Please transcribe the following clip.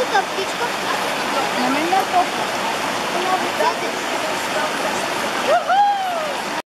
Шутка, птичка.